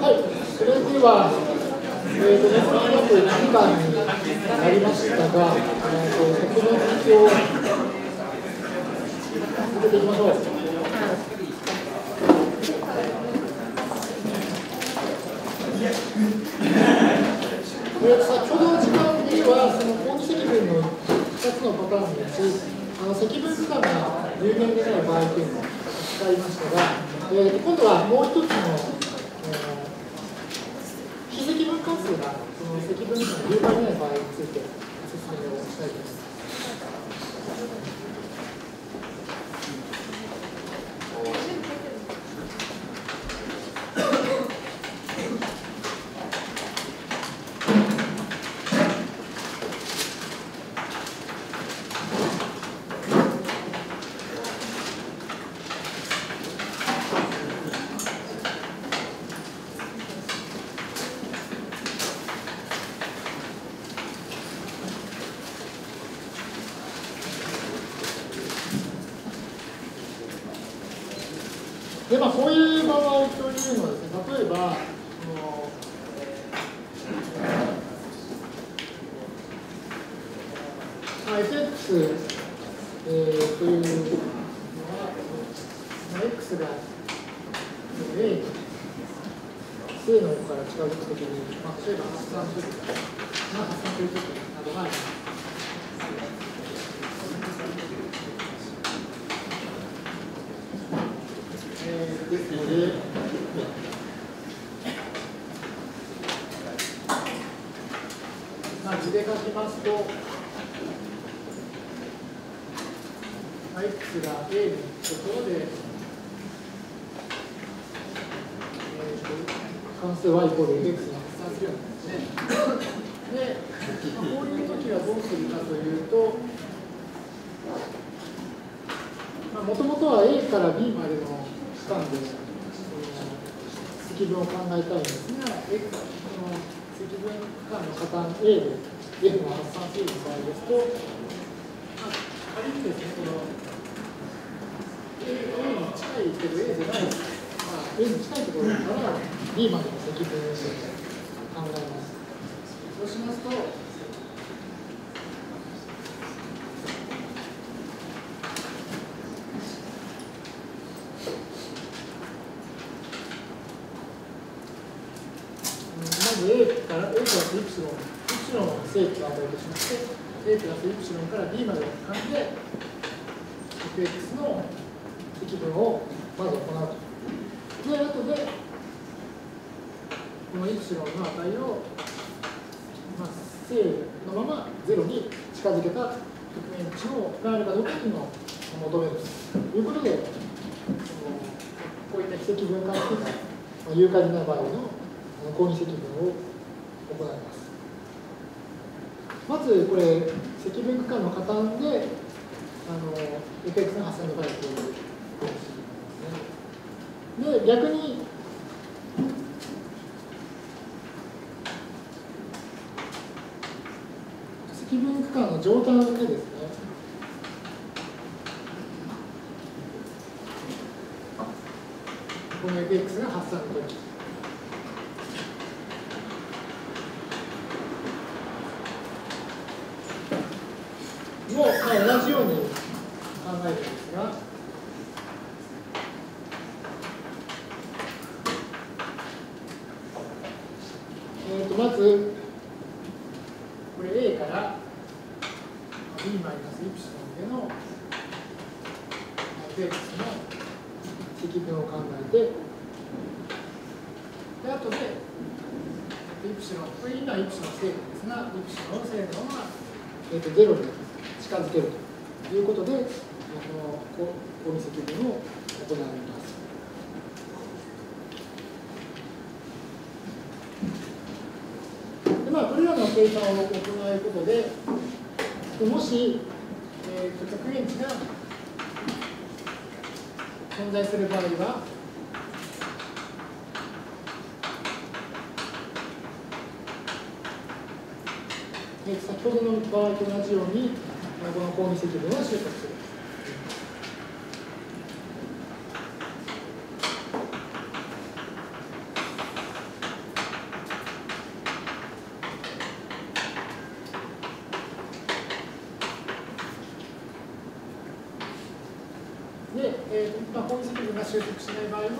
はい、それでは、えーとね、約1時間になりましたが、えーと、説明を続けていきましょう。えーと先ほどの時間では、その本積分の2つのパターンのうち、あの積分区間が有限でない場合というのを使いましたが、えーと今度はもう一つの、数がその積分の有効にない場合について説明をしたいと思います。でまあ、こういう場合というのはですね、例えば、そのまあ fx、えー、というのは、まあ、x が a に正の方から近づくときに、まあ、例えば発散する、まあ、発散するときなどがあります。えーですので、まあ、図で書きますと、まあ、x が a のところで、えーと関数 y イコール x が発散するようなんですね。で、まあ、こういうときはどうするかというと、もともとは A から B までの期間で、えー積分を考えたいんですが、X の積分区間の加担 A で F が発散する場合ですと、まあ、仮にですね、このに近いけど A じゃない、まあ、A に近いところから B までの積分を考えます。そうしますと、まず A から A プラスイプシロン、イプシロンを正規を与えとしまして、A プラスイプシロンから B までの区間で、fx の積分をまず行うと。で、後で、このイプシロンの値を、まあ、正のまま0に近づけた局面値をがあるかどうかというのを求めるということで、こういった非積分関数がまあ有価にな場合の公認積分を行います。まずこれ、積分区間の加担で、あの FX が発生の場合という話ですね。で、逆に、積分区間の上端でですね、この FX が発散の時も、まあ、同じように考えるんですが、えー、とまず、これ A から B マイナスイプシロンでの FX の積分を考えて、で、後で、イプシロン、これ今イプシロン正誤ですが、イプシロンを正のまま、えー、と0に近づけるということで、この公認積分を行います。でまあ、これらの計算を行うことで、もし、えー、と極限値が存在する場合は、えー先ほどの場合と同じように、まあこの公認積分を収穫する。まあ、こういう積分が収束しない場合も、こ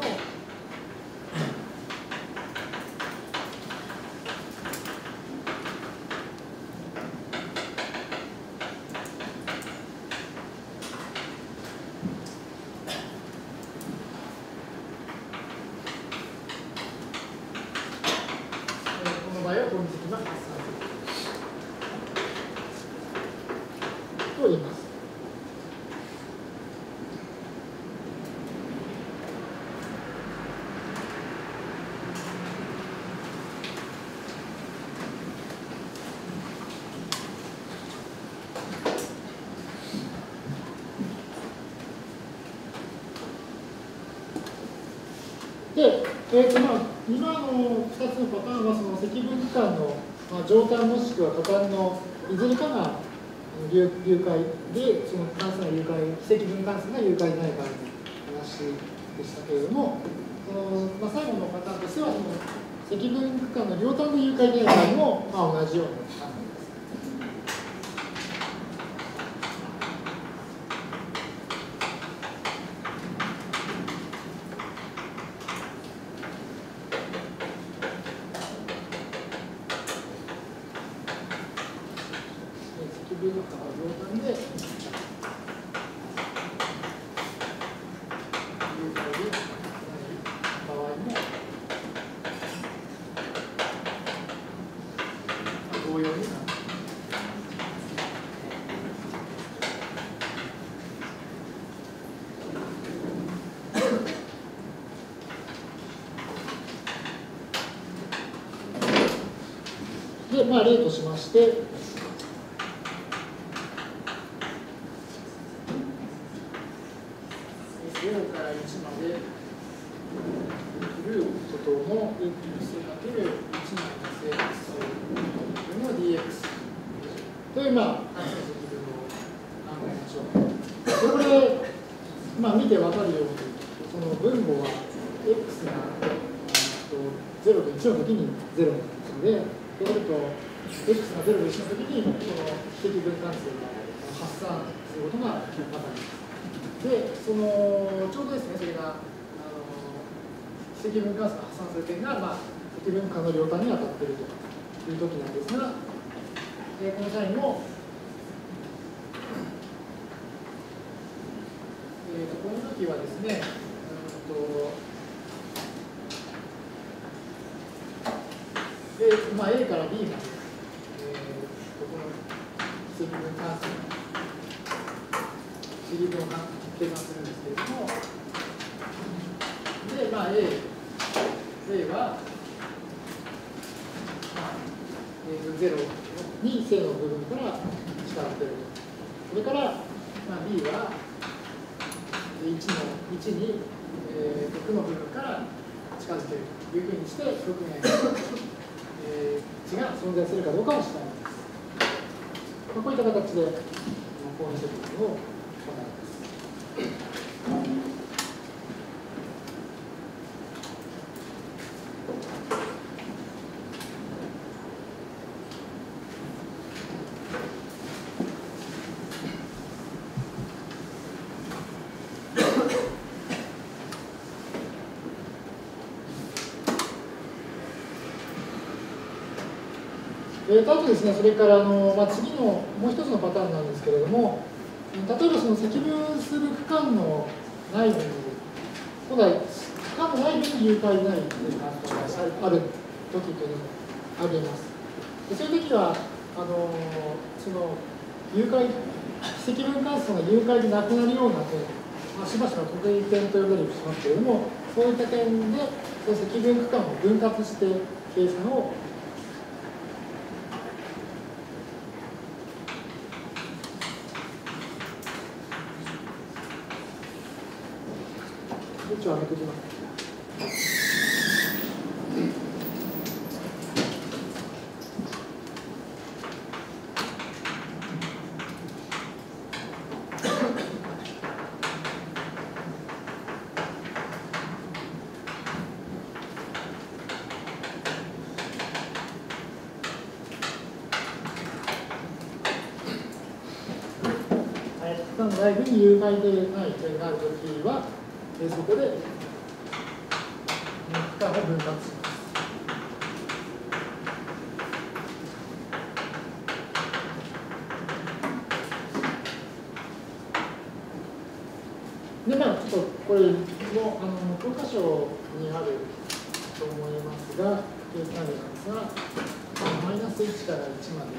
の場合はこの積分が発散すると言います。で、えーとまあ、今の2つのパターンはその積分区間の、まあ、上端もしくは下端のいずれかが流流解でその関数が流解積分関数が流解でない場合の話でしたけれどもその、まあ、最後のパターンとしてはその積分区間の両端で流解でない場合も、まあ、同じような考えです。積分区間は両端で流解でない場合も同様になる。で、まあ、例としまして、0から1までルート等の x かける1マイナス x の dx という、まあ、関数積分を考えましょう。これ、まあ、見てわかるように、その分母は x が0と1の時に0になるので、そうすると、x が0と1の時に、この積分関数が発散することがわかります。で、そのちょうどですね、それが、あの積分関数が発散する点が、まあ、積分間の両端に当たっているという時なんですが、えーこの際も、えーと、この時はですね、うんとでまあ、A から B まで、えーと、この積分関数積分を計算するんですけれども、で、まあ、A、A は、0に正の部分から力を当てる。それから、まあ、B は1の1に、えー、6の部分から近づけるというふうにして、極限、えー、値が存在するかどうかを調べます。まあ、こういった形で、こういう積分を行います。えーとあとですね、それからあの、まあ、次のもう一つのパターンなんですけれども、例えばその積分する区間の内部に、今度は区間の内部に誘拐ないという関数がある時というのもあります。でそういう時は、あのその誘拐、積分関数が誘拐でなくなるような点、まあ、しばしば特異点と呼んだりしますけれども、そういった点で、その積分区間を分割して計算を一応上げてきます。はい、区間外部に有害でない点があるときは、えそこで区間を分割します。でまあ、ちょっとこれもあの教科書にあると思いますが、計算例なんですが、マイナス1から1まで、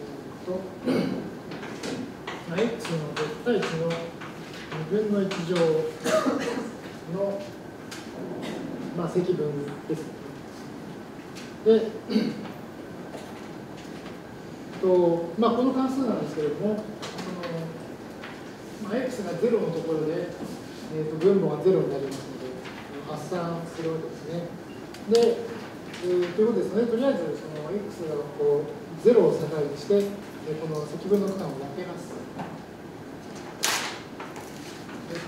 えー、と、x の絶対値の2分の、まあ、積分です。で、とまあ、この関数なんですけれども、まあ、x が0のところで、えー、と分母が0になりますので、発散するわけですね。で、えー、ということですね、とりあえずその x がこう0を境にして、えこの積分の区間を分けます。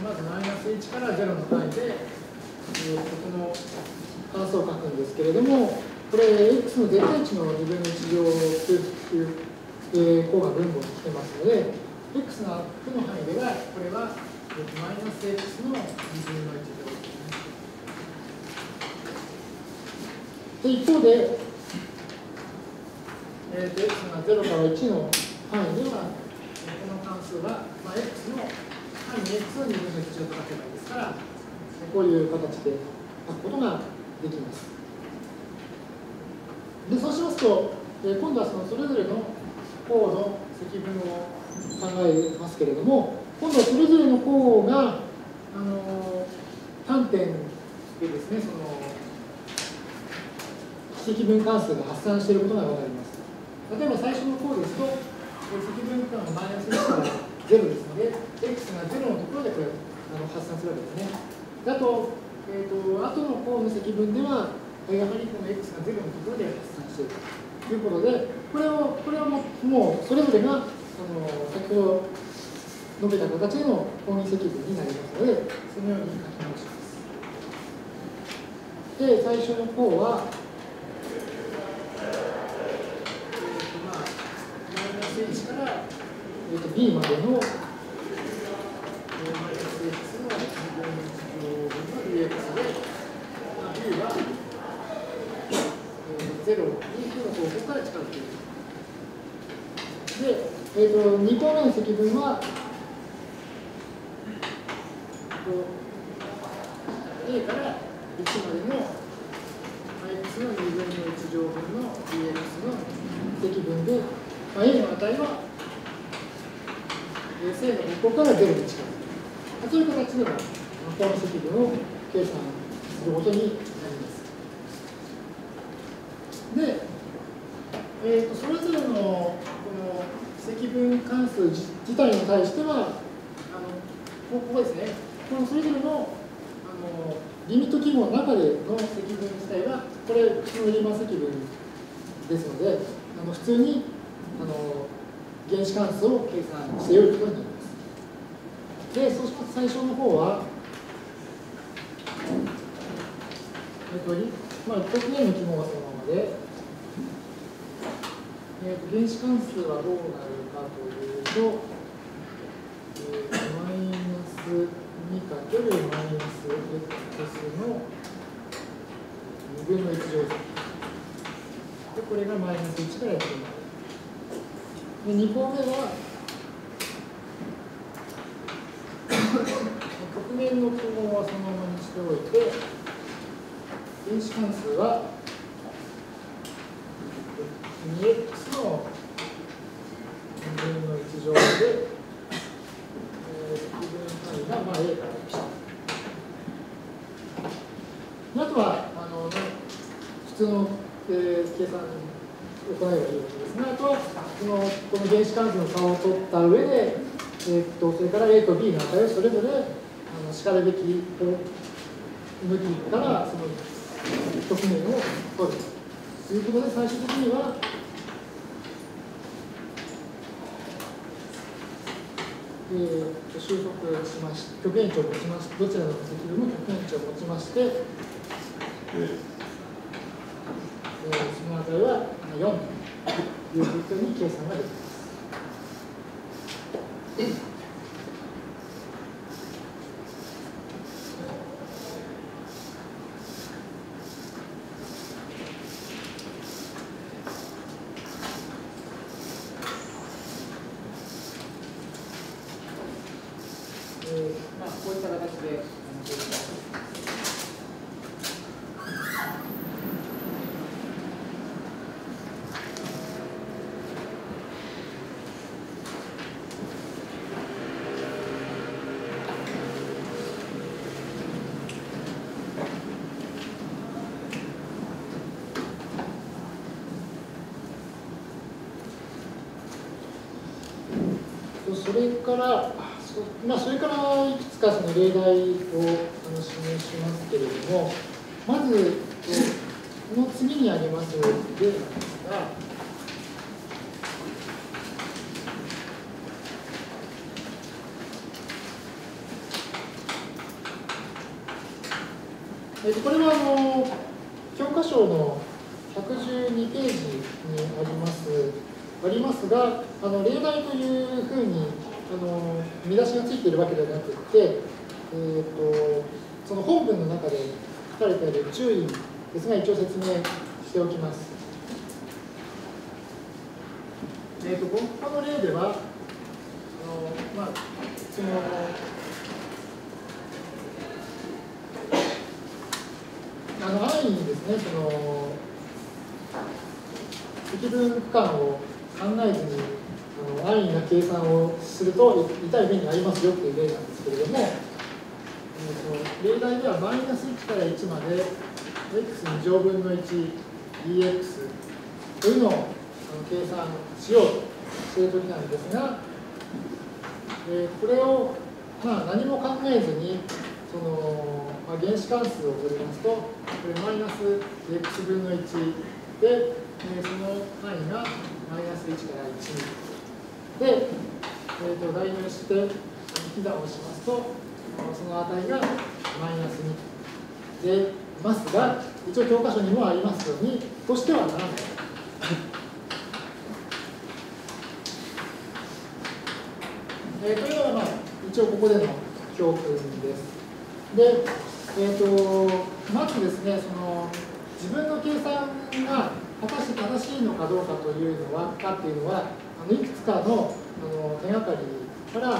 まずマイナス1から0の単位で、えー、ここの関数を書くんですけれども、これ、x の絶対値の2分の1乗という、えー、項が分母に来てますので、x が負の範囲では、これは、えー、マイナス x の2分の1乗で一方で、えー、と x が0から1の範囲では、この関数は、まあ、x の範囲 x を2分の1乗と書けばいいですから、こういう形で書くことができます。でそうしますと、え、今度はそのそれぞれの項の積分を考えますけれども、今度はそれぞれの項が、あの端点でですね、その積分関数が発散していることが分かります。例えば最初の項ですと、積分間がマイナス1から0ですので、x が0のところでこれあの発散するわけですね。あと、えーと、後の項の積分では、やはりこの x が0のところで発散しているということで、これをこれはもうもうそれぞれがの先ほど述べた形での公認積分になりますので、そのように書き直します。で、最初の項は、えーまあ、マイナス1から、えー、と b までの、マイナス x の2分の1乗分の dx で、まあ、b は、えー、0に負の方向から近づける。で、えーと、2項目の積分は、A から1までの x の2分の1乗分の dx の積分で、まあ、A の値は正の方向から0に近い。そういう形では、この積分を計算することになります。で、えーと、それぞれのこの積分関数自体に対しては、あのここですね、このそれぞれのあのリミット記号の中での積分自体は、これ、普通のリーマン積分ですので、あの普通にあの原子関数を計算してよいことになります。で、そうしますと最初の方は、えっと、まあ、一つ目の記号がそのままで、えーと、原子関数はどうなるかというと、えー、マイナス2かけるマイナス x の2分の1乗で、これがマイナス1から1まで。で、2項目は、局面の記号はそのままにしておいて、原子関数は 2x の2分の1乗で、えー、積分範囲がまあ A から来た。あとはあの、ね、普通の、えー、計算を行えばいいわけですが、あとはこのこの原子関数の差を取った上で、えー、っとそれから A と B の値をそれぞれあのしかるべき向きからその側面を取る。ということで最終的にはえー、収束しまして、極限値を持ちまして、どちらの積分も極限値を持ちまして、えー、その値は4というふうに計算ができます。えーまあ、こういった形で。それからそ,、まあ、それからいくつかその例題をあの示しますけれどもまずこの次に挙げます例なんですがえー、これはあの教科書の112ページにありますありますがあの例題というふうにあのてるわけではなくて、えーと、その本文の中で書かれている注意ですが一応説明しておきます。えーと、とこの例ではあの、まあ、そのあの安易にですねその積分区間を考えずにあの安易な計算をすると痛い目に遭いますよっていう例なんですけれども、えー、と例題ではマイナス1から1まで x2 乗分の 1dx というのを計算しようとしている時なんですが、え、これを、まあ、何も考えずにその、まあ、原子関数を取りますと、これマイナス x 分の1で、え、その範囲がマイナス1から1で、えーと、代入して引き算をしますと、その値がマイナス2でますが、一応教科書にもありますように、としてはならない。えー、というのが、まあ、一応ここでの教訓です。で、えーと、まずですねその自分の計算が果たして正しいのかどうかというのはかっていうのはあのいくつかのあの手がかりからあ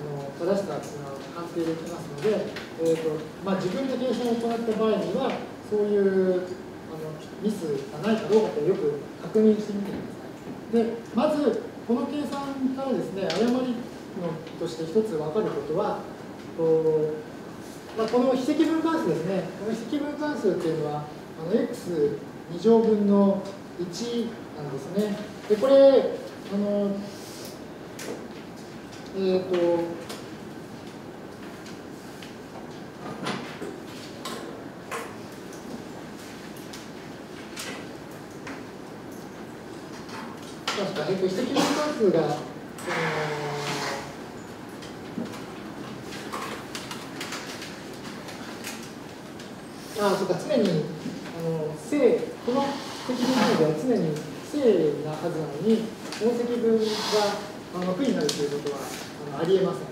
の正しさっていうのは判定できますので、えーとまあ、自分で計算を行った場合にはそういうあのミスがないかどうかってよく確認してみてください。でまずこの計算からですね誤りのとして一つ分かることはとまあ、この非積分関数ですね、この非積分関数っていうのは、あの x2 乗分の1なんですね。で、これ、あの、えっ、ー、と、確か、えっと、非積分数が、あそうか常にあの正この積分範囲では常に正なはずなのにこの積分があの負になるということはあのありえません。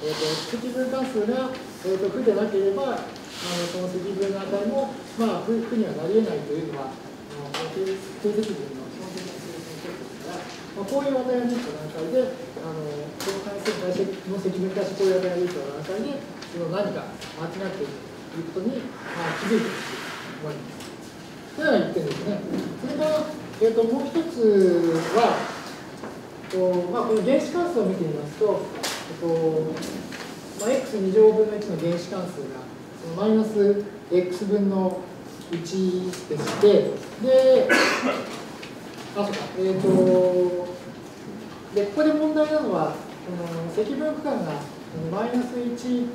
えーと、積分関数が、えーと、負でなければあのその積分の値も、まあ、負負にはなりえないというのはあの定積分の基本的な数字の一つですから、まあ、こういう値が出た段階であのこの関数に対しての積分に対しこういう値が出た段階でその何か間違っているということに、まあ、気づいて終わります。というのが1点ですね。それから、えーと、もう一つは、とまあ、この原子関数を見てみますと、えっとまあ、x2 乗分の1の原子関数がそのマイナス x 分の1でして、で、あ、そうか、えっ、ー、と、で、ここで問題なのは、この積分区間がマイナス1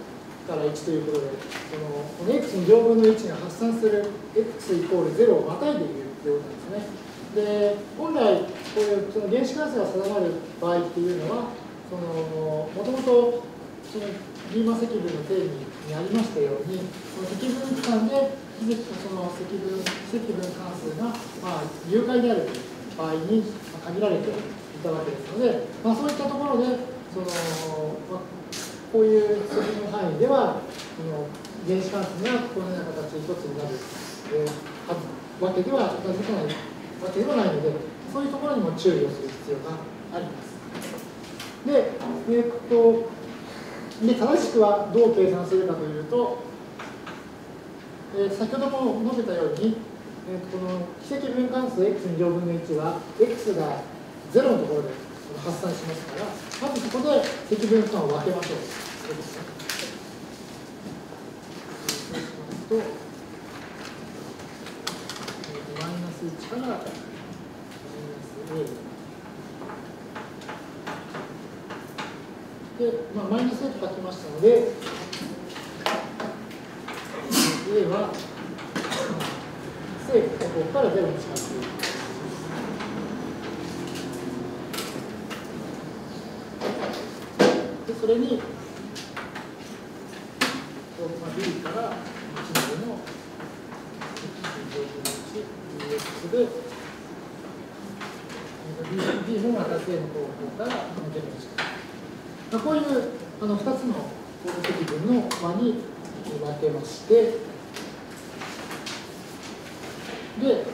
から1ということで、そのこの x の乗分の1が発散する x イコール0をまたいでいるということなんですね。で、本来、こういうその原子関数が定まる場合っていうのは、そのもともとそのリーマン積分の定義にありましたように、その積分区間でその積分積分関数が、まあ、有解である場合に限られていたわけですので、まあ、そういったところで、そのまあこういう数字の範囲では、この原子関数がこのような形で一つになる、えー、わけでは、ないわけではないので、そういうところにも注意をする必要があります。で、えー、っとで正しくはどう計算するかというと、えー、先ほども述べたように、えー、この奇跡分関数 x 2乗分の1は x が0のところで発散しますから、まずそこで積分間を分けましょう。そうしますと、マイナス1から。で、まあ、マイナスと書きましたので、A は正ここから0に近づく。でそれに、まあ、B から1までの dx で B, B もまた正の方向から0に近づく。まあ、こういうあの2つの積分の和に分けまして、で、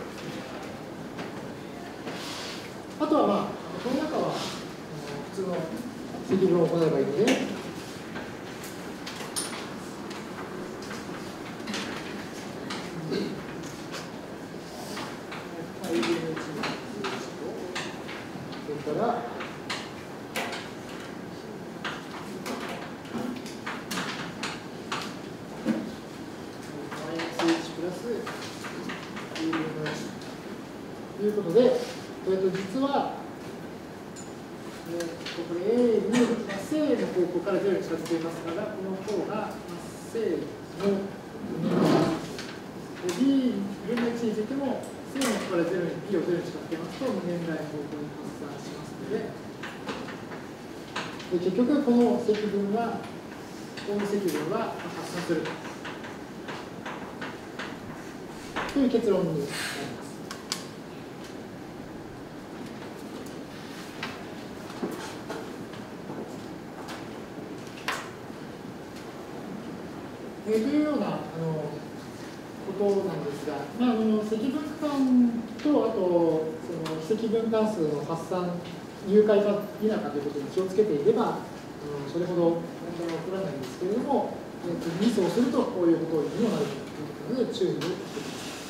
あとはまあ、この中は普通の積分を行えばいいので、それからということで、えー、と実は、えー、これ A に、まあ、正の方向から0に近づいていますから、この方が、まあ、正の無限 B 分の1についても、正の方から0に B を0に近づけますと、無限大の方向に発散しますので、で結局この積分は、この積分は発散するという結論になります。えー、というようなあのことなんですが、まあ、あの積分間と、あとその積分関数の発散、入会か否かということに気をつけていれば、あのそれほど問題は起こらないんですけれども、えー、とミスをするとこういうことにもなるということで注意をしてください。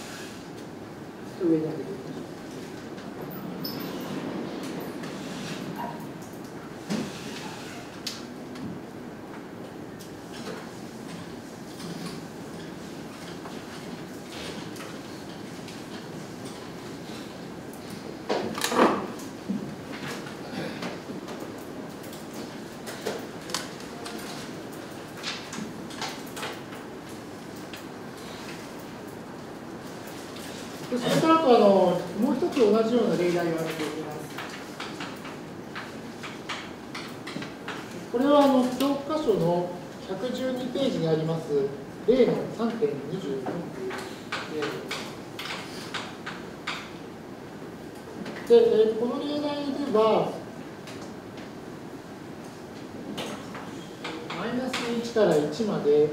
それからあとあのもう一つ同じような例題があっていきます。これはあの教科書の112ページにあります例の3.24という例で、えー、この例題では、マイナス1から1まで、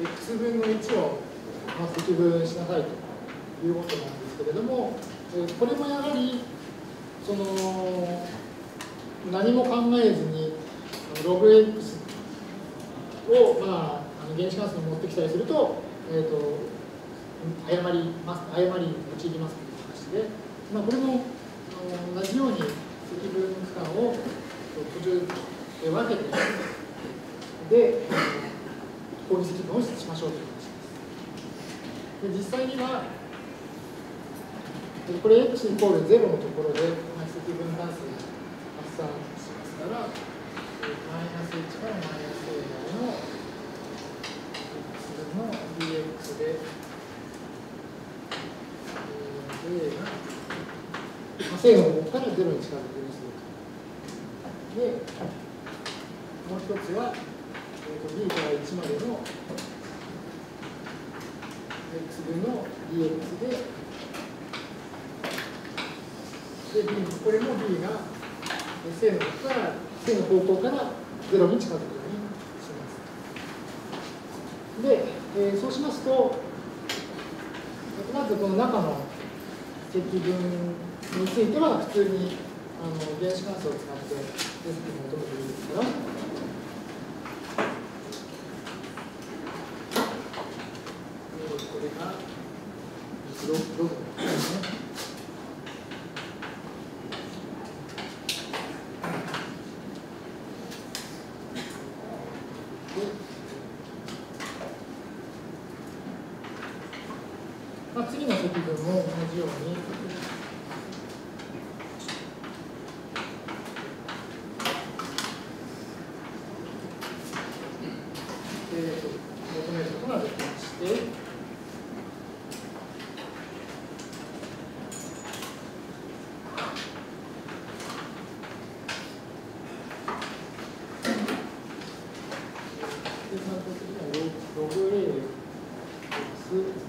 x 分の1をまあ、積分しなさいということなんですけれども、えー、これもやはりその何も考えずにログ x を、まあ、あの原子関数に持ってきたりすると,、えーと、誤ります誤りに陥りますという話で、まあ、これも同じように積分区間を途中で分けてで効率積分をしましょうというで実際にはこれ x イコール0のところで、まあ、積分関数が発散しますからマイナス1からマイナス a までの x 分の dx で、a が、正の方から0に近づくようにすると。で、もう一つは、b から1までのの dx で、で b これも b が正のから正の方向から0に近づくようにします。で、えー、そうしますと、まずこの中の積分については普通にあの原子関数を使ってレシピを求めていいですから、ロログですね。まあ、次の積分も同じようにして、計算的にはログ A です。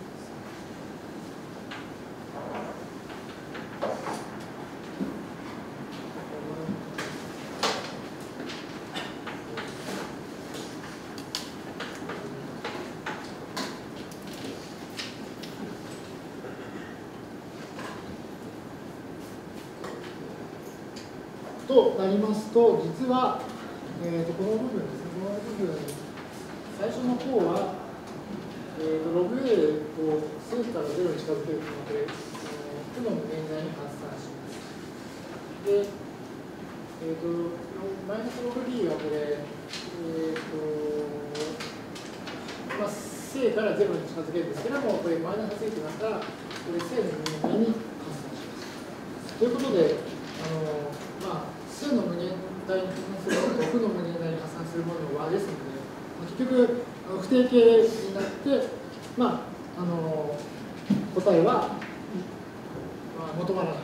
となりますと、実は、えー、とこの部分ですね、この部分、最初の方は、えー、とログ A を数から0に近づけるので、負の無限大に発散します。で、えーと、マイナスログ B はこれ、えーとまあ、正から0に近づけるんですけども、これマイナスついてますから、これ正の無限大に発散します。ということで、あのまあ、数の無限大に発散するものと負の無限大に発散するものの和ですので、まあ、結局、不定形になって、まあ、あの答えは、まあ、求まらない。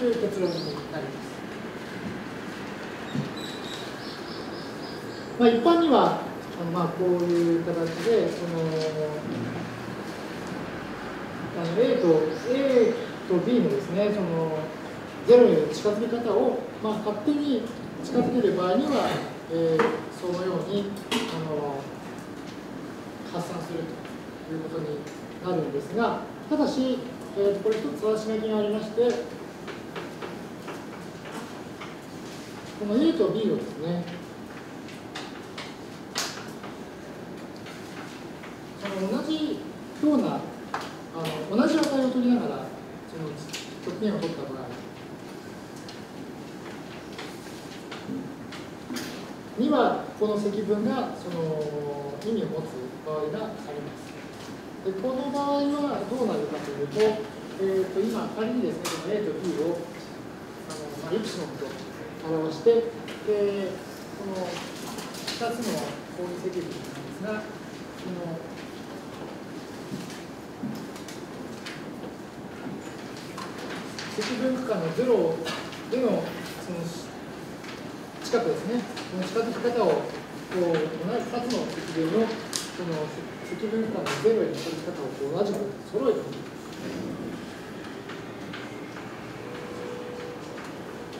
という結論になります。まあ、一般には、あのまあこういう形で、そのあの A と A と B のですね、その0への近づき方を、まあ、勝手に近づける場合には、えー、そのようにあの発散するということになるんですが、ただし、えー、これ一つ正し書きがありまして、この A と B をですね、その同じようなあの同じ値を取りながら、その極限を取った場合には、この積分がその意味を持つ場合があります。でこの場合はどうなるかというと、えー、と今、仮にですね、この A と B をあの、まあ、イプシロンと表して、でこの2つの公認積分なんですが、その積分区間の0でのその近くですね、この近づき方をこう同じ2つの積分のその積分区間の0への近づき方をこう同じく揃えてみる。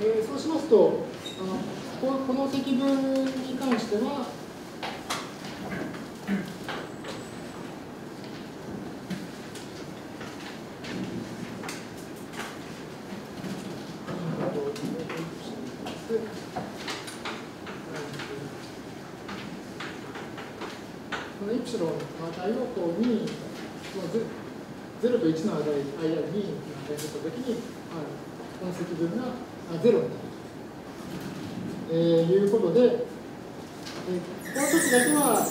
えー、そうしますとあの、この積分に関しては、このイプシロンの値をこう2、0と1の間に間に2の値を取ったときに、この積分が0になると、えー、いうことで、えー、この時だけは、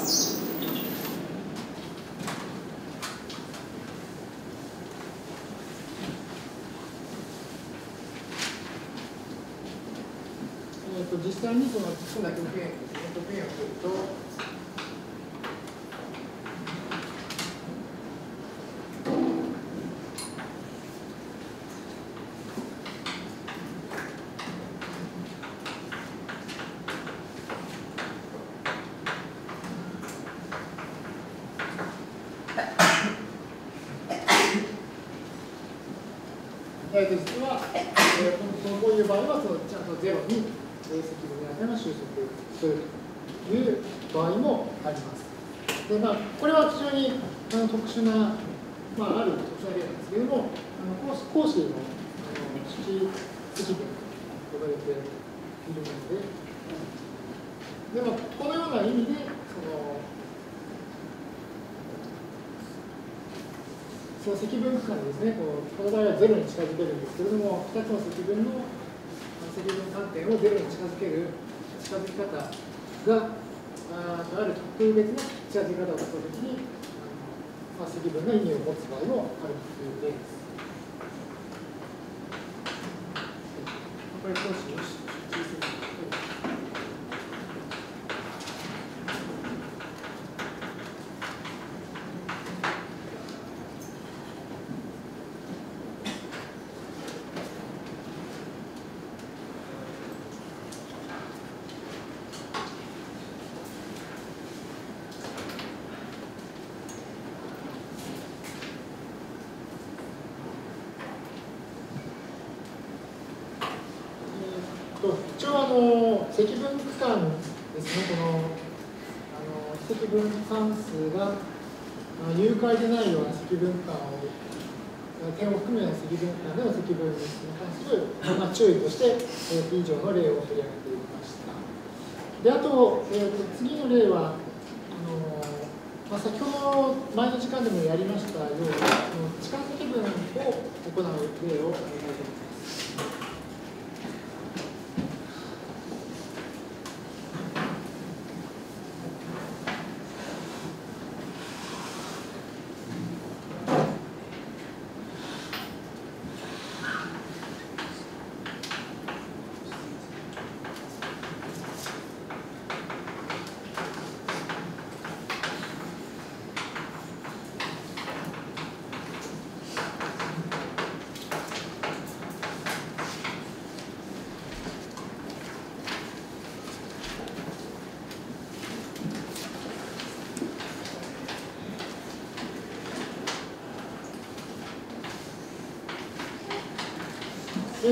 えー、と実際にその好きな極限極限を取ると、えー、と実は、えー、このこういう場合はそのちゃんとゼロに積分の値が収束するという場合もあります。でまあ、これは非常にあの特殊な、まあ、ある特殊な例なんですけれども、あの講師のあの式積分と呼ばれているもので、でまあ、このような意味で、そのその積分区間ですね、このこの場合はゼロに近づけるんですけれども、2つの積分の積分観点をゼロに近づける近づき方があある特別な近づき方をしたときに、まあ、積分の意味を持つ場合もあるという例です。これ少し小さい。一応あの積分区間ですねこのあの積分関数が誘拐でないような積分区間を点を含めない積分区間での積分に関する、まあ、注意として、えー、以上の例を取り上げていましたであと,、えーと、次の例はあの、まあ、先ほど前の時間でもやりましたように地間積分を行う例を挙げたいと思います。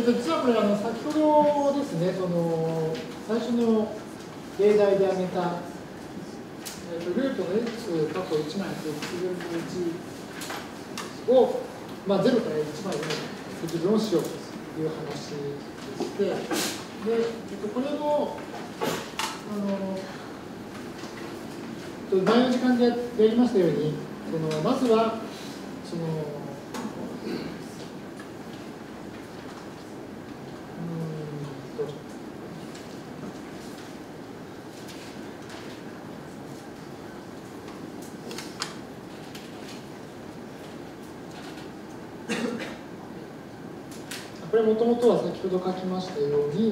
えーと、実はこれあの先ほどですねその最初の例題で挙げた、えーと、ルートの x 過去1枚と積分の1を、まあ、0から1枚の積分をしようという話でしてで、えーと、これもあの前の時間でやりましたようにそのまずはそのれもともとは先ほど書きましたように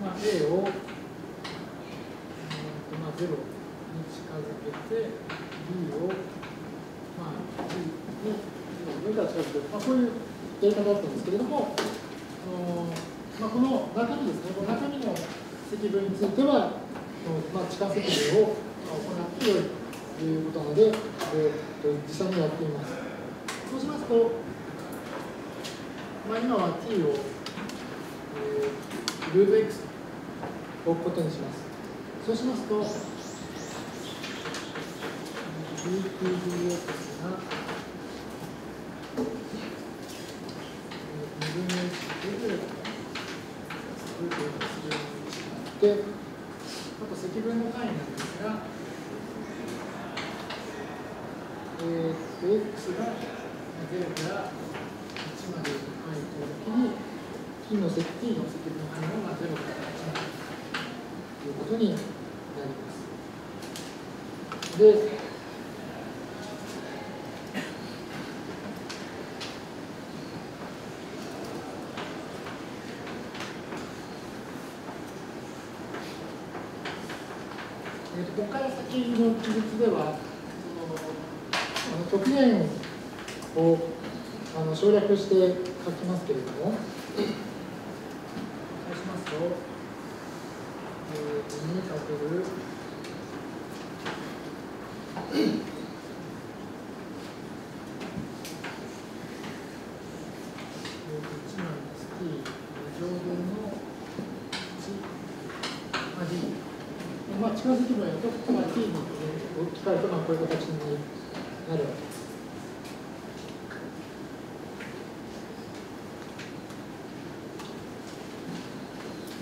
まあ、A を、まあ、0に近づけて B を、まあ、B に0から近づける、まあ、こういうやり方だったんですけれども、まあ、この中身ですね、この中身の積分については、まあ、地下積分を行ってよいということなので、えー、と実際にやってみます。そうしますと、まあ、今は t を、えー、ルート x と置くことにします。そうしますと、dtdx が2分の1で0だで、あと積分の単位なんですが、えー、x が0から1まで入ったときに、金の積 t の積分の単位が0から1までということになります。での記述ではその極限をあの省略して書きますけれどもそうしますと、えー、2かけるまあ、近づき分やと、まあ、t に置き換えると、まあ、こういう形になるわけです。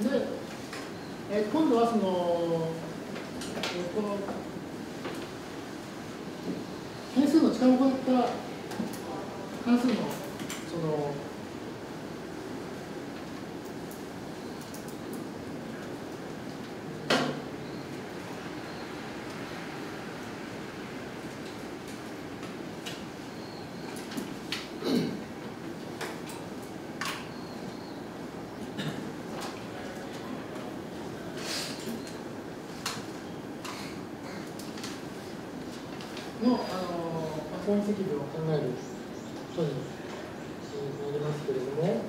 で、えー、今度はその、えー、この変数の力を行った関数のその本積分を考える書になりますけれども、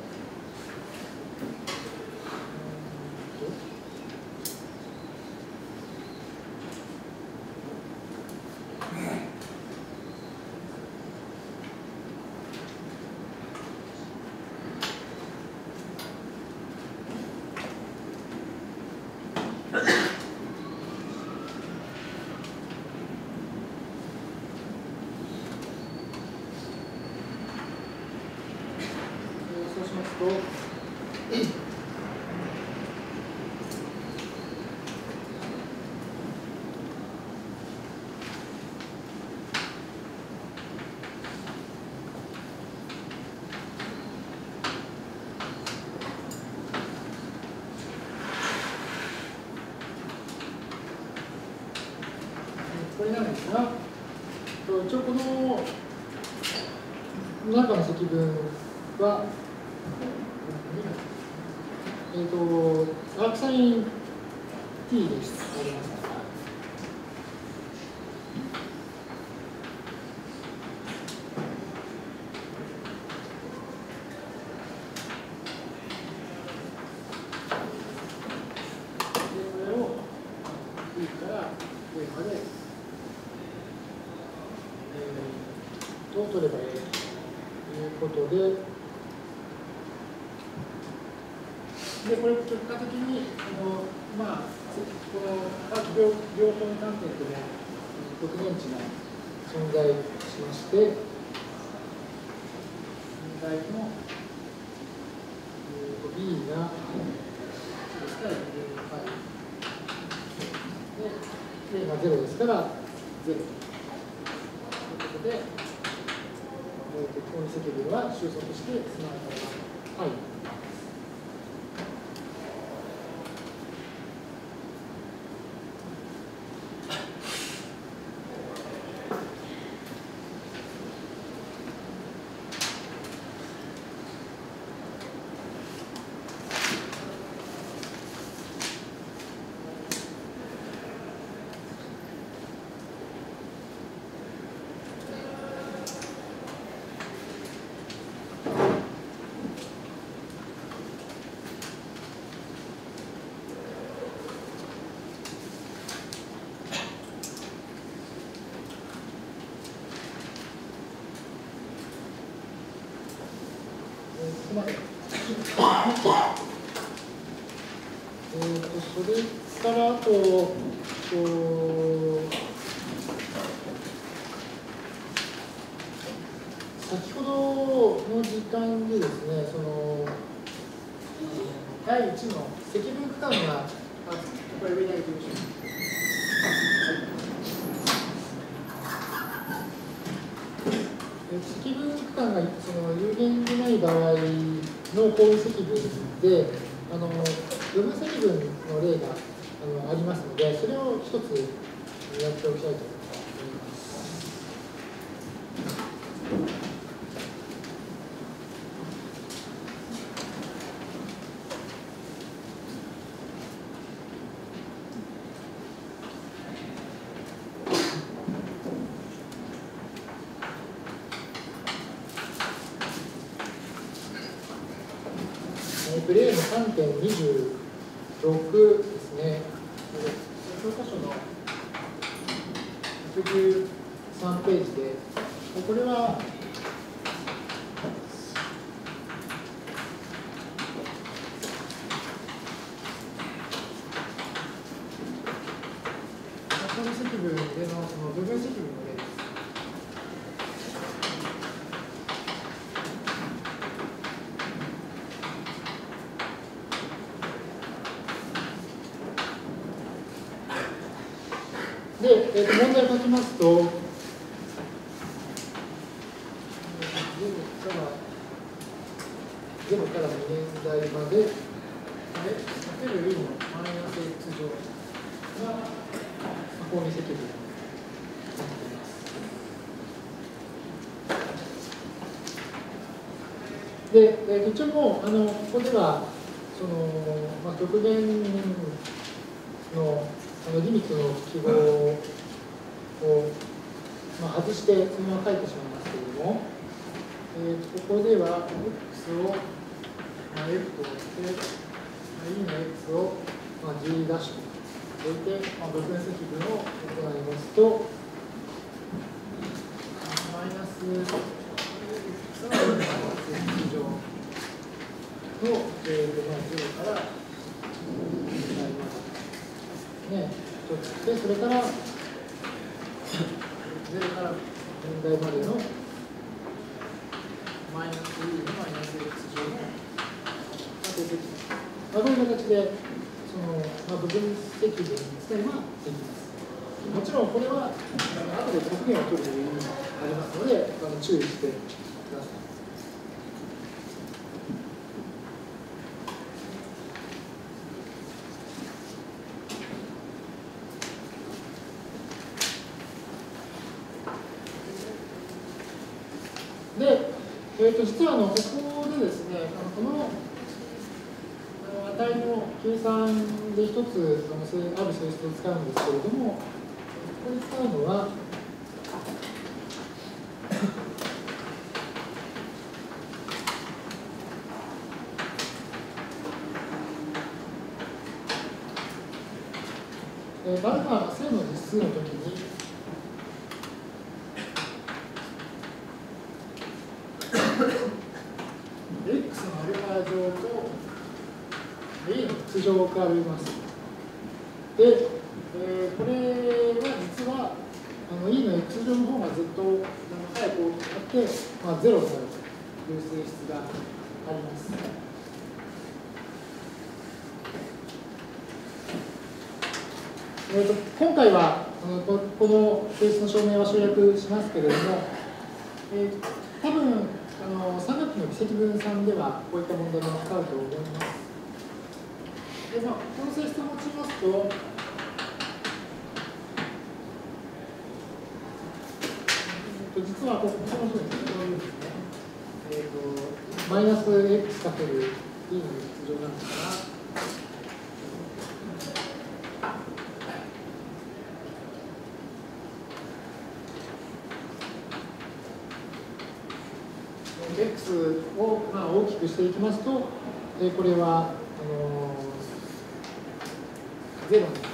これなんですが、一応この中の積分は、えっ、ー、と、アークサイン t です。あります。えからあ時期にです。で、え、と問題を書きますと、ゼロからから2年代まで。で、え一応もうあのここではその、まあ、極限のあのリミットの記号を、まあ、外してそのまま書いてしまいますけれども、えー、ここでは x を、まあ、f として、まあ、e の x を、まあ、g' と置いて、まあ、部分積分を行いますと、マイナス、さらにマイナス以上。の、えーとまあ、0からなりますね一つでそれから0から年代までのマイナス e のマイナス x 乗の成積まあ、こういう形でその、まあ、部分積分に使いはできます。もちろんこれはあの後で格言を取るという意味がありますのであの注意してくださいで、えー、実はあのここでですね、あのこの値の計算で一つあのある性質を使うんですけれども、ここで使うのは、バルマーが正の実数の時に、x のアルファ乗と a の x 乗があります。で、えーこれは実はあの e の x 乗の方がずっとあの早く大きくなって、まあ、0になるという性質があります。えーと今回はあのここの性質の証明は省略しますけれども、えー多分あの3学期の微積分3ではこういった問題も使うと思います。でまあ、この性質を持ちますと、実はこここの部分こういうですね、えーと、マイナス x かける e の実乗なんですから、x をまあ大きくしていきますと、えーこれはあのー、0に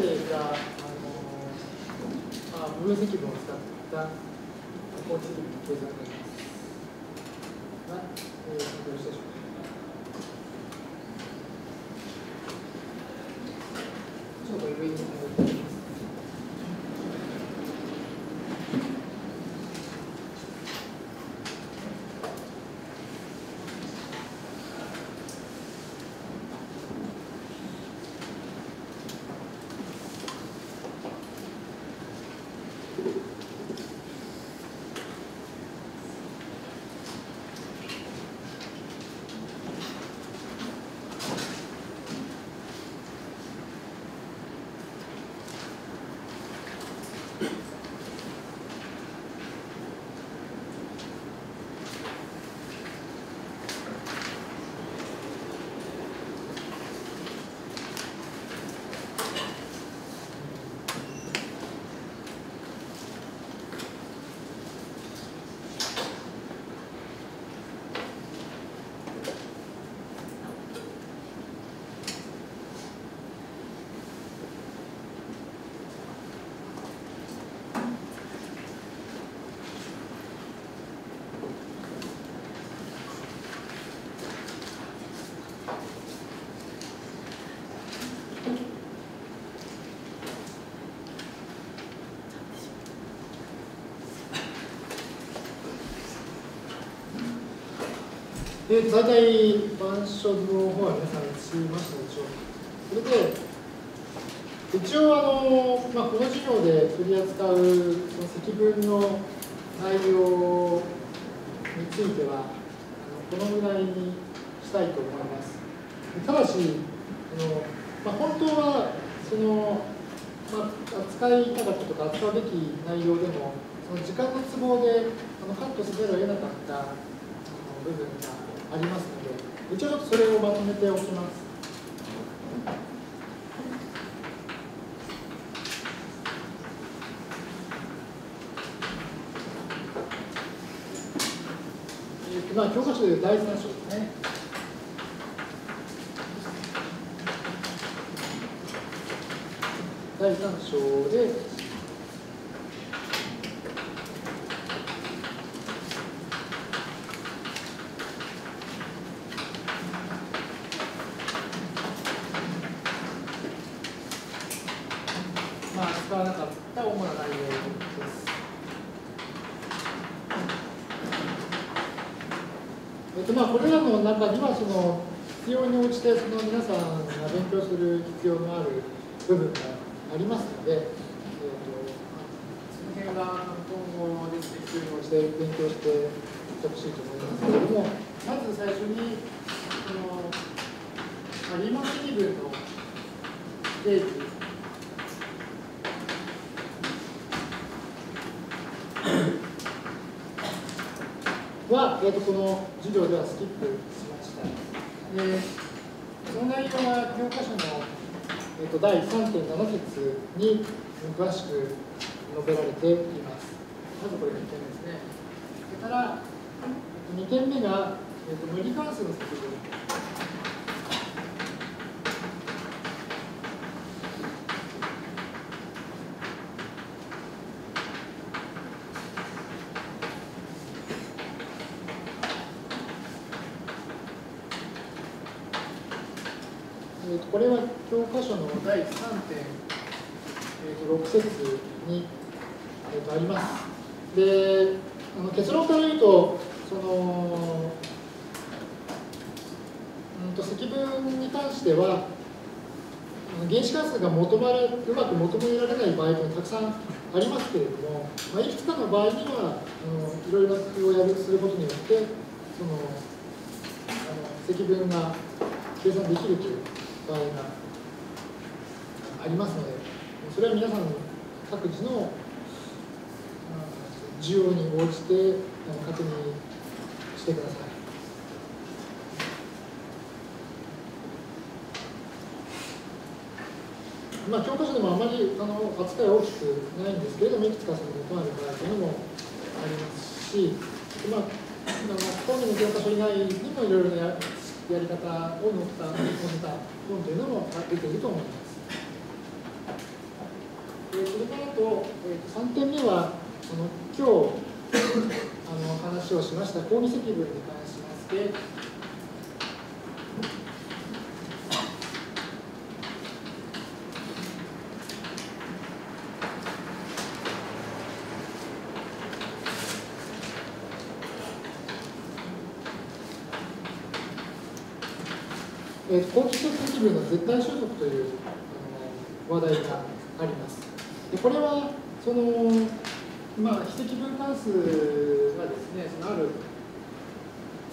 でじゃあ、あのまあ、分析分を使った公積分の計算。えー、大体板書の方は皆さん知りましたでしょうか。それで、一応あの、まあ、この授業で取り扱うその積分の内容については、このぐらいにしたいと思います。ただし、あのまあ、本当はその、まあ、扱いたかったとか扱うべき内容でも、その時間の都合であのカットせざるを得なかったあの部分がありますので、一応ちょっとそれをまとめておきます。えー、まあ、教科書で第3章ですね。第3章で、中にはその必要に応じてその皆さんが勉強する必要のある部分がありますので、えーと、その辺が今後ですね必要に応じて勉強していってほしいと思いますけれどもまず最初にそのリマン積分の定義は、えーと、この授業ではスキップしました。でその内容は教科書の、えーと、第3.7節に詳しく述べられています。まずこれが1点目ですね。それから、2点目が、えーと、無理関数の積分。これは教科書の第3.6節に、えー、とあります。であの結論から言うとそのうんと積分に関しては原子関数が求まれうまく求められない場合とたくさんありますけれども、まあ、いくつかの場合にはあのいろいろな工夫をやるすることによってそのあの積分が計算できるという場合がありますのでそれは皆さんの各自の需要に応じて確認してください。まあ、教科書でもあまりあの扱いは大きくないんですけれども、いくつかその異なる場合というのもありますし、まあ、あの本人の教科書以外にもいろいろなやり方を載った載せた本というのも出ていると思います。えそれからと,、えー、と3点目はその今日あの話をしました抗議積分に関しましてえー、公式積分の絶対所属というあの話題があります。でこれはその、まあ、非積分関数がですねそのある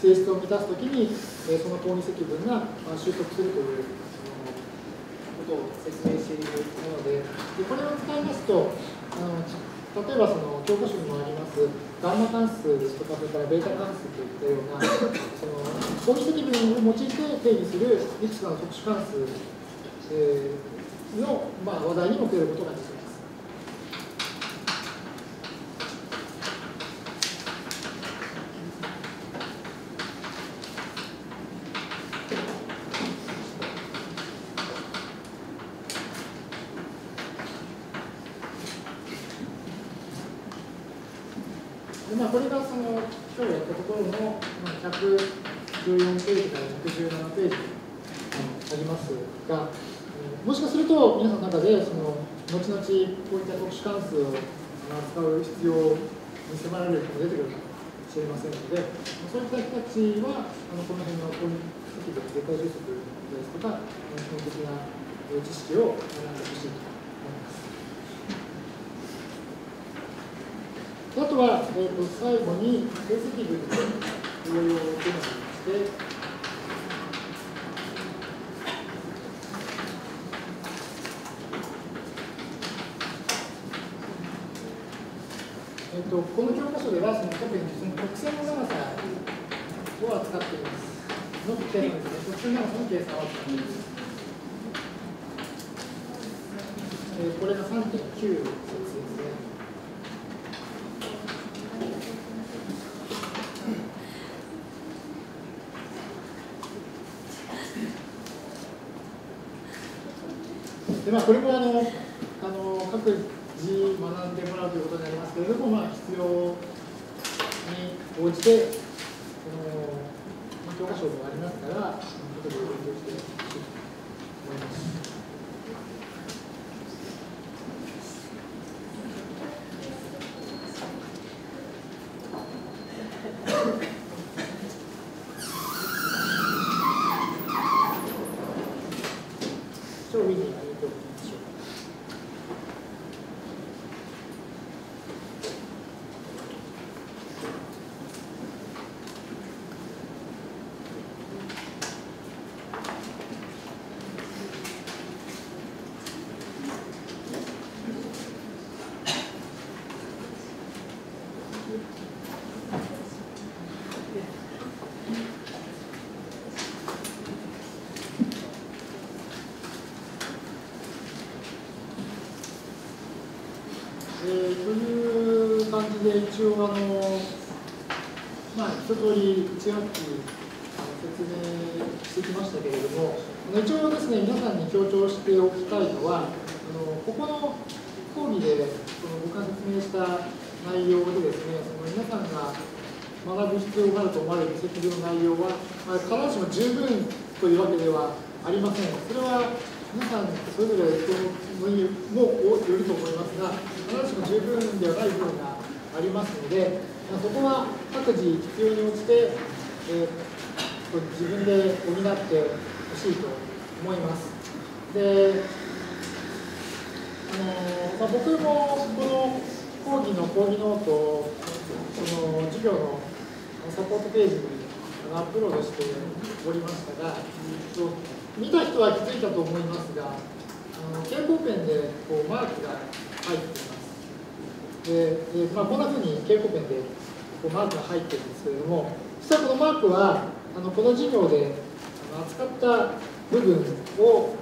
性質を満たすときに、その公理積分が、まあ、収束するということを説明しているものででこれを使いますとあの例えばその教科書にもありますガンマ関数ですとかそれからベータ関数といったようなその公理積分を用いて定義するいくつかの特殊関数、の、まあ、話題にも触れることができます。後々こういった特殊関数を扱う必要に迫られる人も出てくるかもしれませんので、そういった人たちは、あのこの辺のこういう適度絶対収積ですとか、基本的な知識を学んでほしいと思います。あとは、えー、と最後に、センシというの応用というのがありまして、と、この教科書ではその特にその曲線の長さを扱っています。の曲線ですね。曲線の長さの計算を扱っています。えー、これが3.9節でまあ、これもあのあの各に学んでもらうということになりますけれども、まあ、必要に応じてその教科書もありますから、ちょっと勉強してほしいと思います。で一応あの、まあ、一通り1学期説明してきましたけれども、一応ですね、皆さんに強調しておきたいのは、あのここの講義でその僕が説明した内容でですね、その皆さんが学ぶ必要があると思われる積分の内容は、まあ、必ずしも十分というわけではありません。それは皆さんそれぞれ人のにもよると思いますが、必ずしも十分ではない部分がありますので、まあ、そこは各自必要に応じて、えー、自分で補ってほしいと思います。であのまあ、僕もこの講義の講義ノートをその授業のサポートページにアップロードしておりましたが、見た人は気づいたと思いますが、あの蛍光ペンでこうマークが入っています。ででまあ、こんなふうに蛍光ペンでこうマークが入ってるんですけれども実はこのマークはあのこの授業であの扱った部分を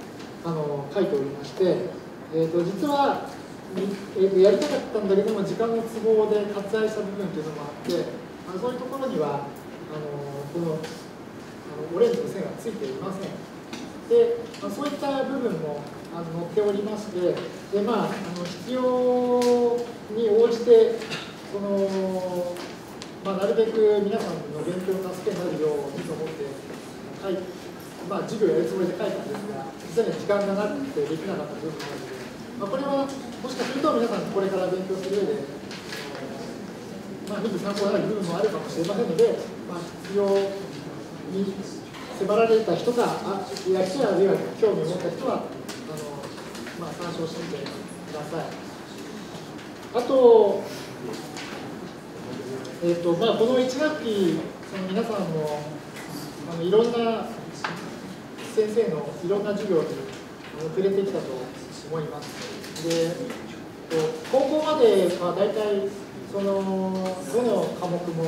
あの書いておりまして、えーと、実は、えーと、やりたかったんだけども時間の都合で割愛した部分というのもあってあそういうところにはあのこのあのオレンジの線がついていません。で、まあ、そういった部分もあの載っておりまして、でまあ、あの必要に応じて、そのまあ、なるべく皆さんの勉強の助けになるようにと思って、はい、まあ、授業やるつもりで書いたんですが、実際には時間がなくてできなかった部分もあるので、まあ、これはもしかすると皆さんこれから勉強する上で、まあ、見て参考になる部分もあるかもしれませんので、まあ、必要に迫られた人が、あいらっしゃるあるいは興味を持った人は、まあ、参照してみてください。あと、えーとまあ、この1学期、その皆さんもあのいろんな先生のいろんな授業に触れてきたと思います。で高校までは大体そのどの科目も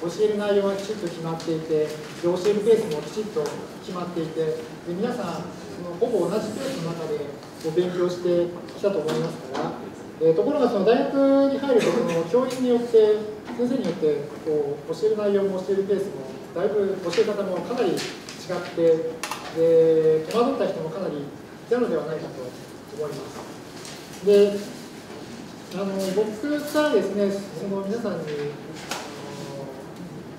教える内容がきちっと決まっていてで教えるペースもきちっと決まっていてで皆さんそのほぼ同じペースの中でを勉強してきたと思いますから、えー、ところがその大学に入るとその教員によって先生によってこう教える内容も教えるペースもだいぶ教え方もかなり違ってで戸惑った人もかなりいたのではないかと思います。であの僕からですねその皆さんに、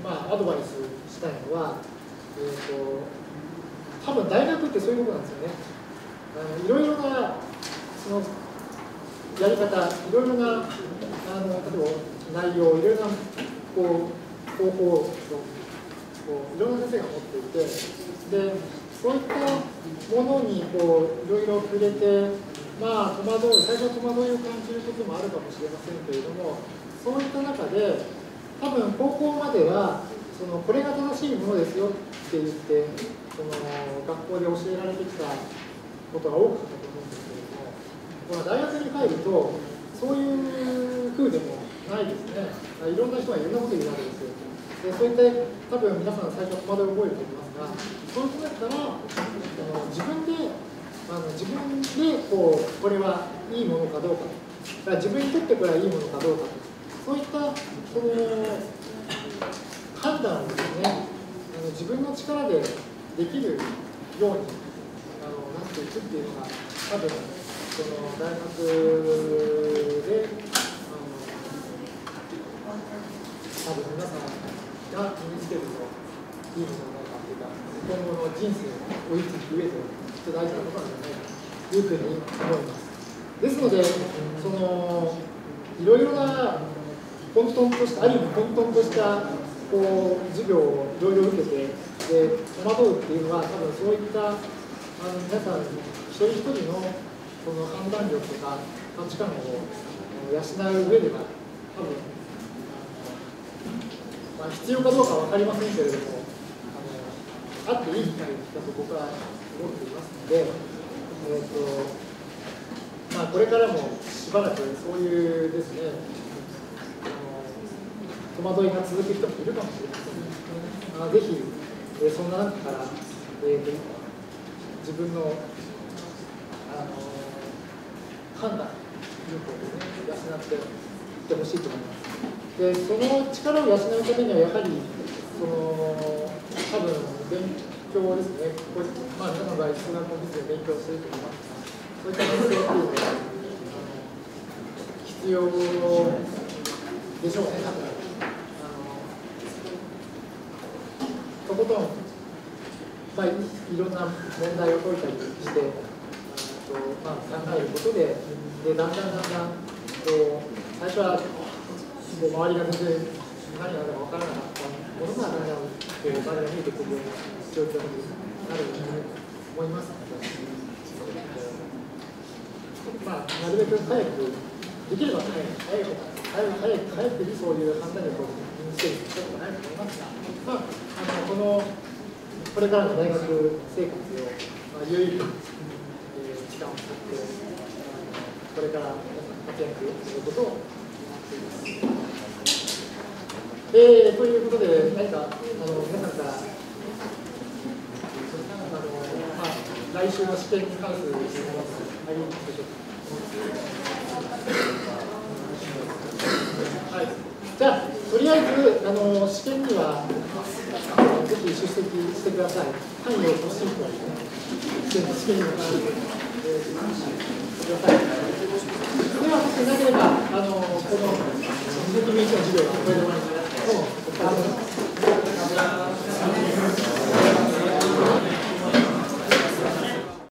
まあ、アドバイスしたいのは、えーと多分大学ってそういうことなんですよね。いろいろなそのやり方いろいろなあの例えば内容いろいろなこう方法をこういろんな先生が持っていてでそういったものにこういろいろ触れてまあ戸惑い最初は戸惑いを感じることもあるかもしれませんけれどもそういった中で多分高校まではそのこれが正しいものですよって言ってその学校で教えられてきたことが多かったと思うんですけれども、まあ、大学に入るとそういう風でもないですねいろんな人がいろんなこと言うわけですよでそういった多分皆さん最初戸惑いを覚えると思いますがそういうことだったらあの自分であの自分でこうこれはいいものかどうかだから自分にとってこれはいいものかどうかそういったその判断をですねあの自分の力でできるようにっていくっていうのが多分その大学であの多分皆さんが身につけるといいのではないかっていうか今後の人生を追いつく上でと大事なことなんじゃないかというふうに思います。ですのでそのいろいろな混沌としたある意味混沌としたこう授業をいろいろ受けてで戸惑うっていうのは多分そういったあの皆さん一人一人のその判断力とか価値観を養う上では多分まあ、必要かどうか分かりませんけれどもあのあっていい機会だと僕は思っていますので、えーとまあ、これからもしばらくそういうですね戸惑いが続く人もいるかもしれません、あぜひ、えー、そんな中から、えー、自分のあの判断力を、ね、養っていってほしいと思いますでその力を養うためにはやはりその多分勉強ですねこまあ、皆さんの場合数学の技術で勉強すると思いますがそういった勉強っていうのは必要でしょうね多分とことん、まあ、いろんな問題を解いたりして、まあ、考えることででだんだんだんだんこう最初はもう周りが全然何があるか分からなかったものがだんだんこう周りが見えてくるような状況になると思いますので、まあ、なるべく早くできれば早く早く早く早く早くにそういう判断力を身につけることがないと思いますが。まあ、あのこのこれからの大学生活を、まあ、有意義に、えー、時間を使ってこれから活躍することをっています。えー、ということで何かあの皆さんからあの、まあ、来週の試験に関する質問ありますでしょうか。はい、じゃあ、とりあえず、あの試験には、ぜひ出席してください。単位を楽しむくらね試験には必ず、え、ください。では、もしなければ、あのこの自責民主の授業はこれで終わりになります。